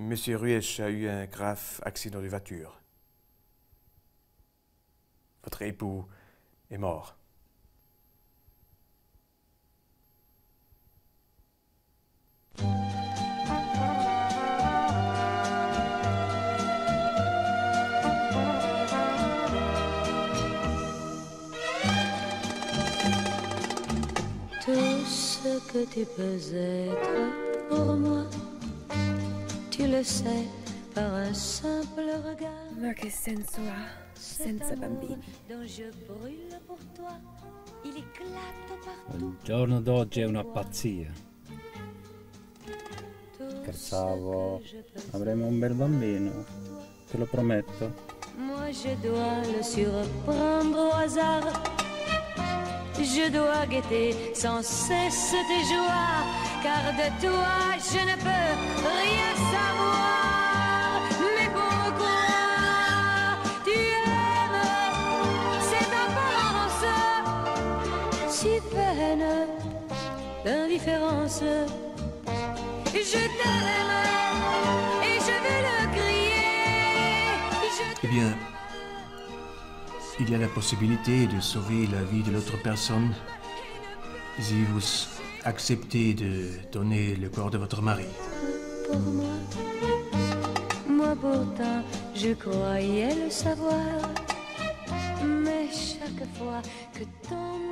Monsieur Ruesch a eu un grave accident de voiture. Votre époux est mort. Tout ce que tu peux être le sais par un simple regard. Ma che senso ha senza bambini? Dont je brûle pour toi, il éclate partout. Il giorno d'oggi è una pazzia. Scherzavo. Avremo un bel bambino. Te lo prometto. Moi je dois le surprendre au hasard. Je dois guetter sans cesse tes joies, car de toi je ne peux si vaine d'indifférence? Je t'aime et je vais le crier. Je Eh bien, il y a la possibilité de sauver la vie de l'autre personne si vous acceptez de donner le corps de votre mari. pour moi. Moi pourtant, je croyais le savoir. Mais chaque fois que ton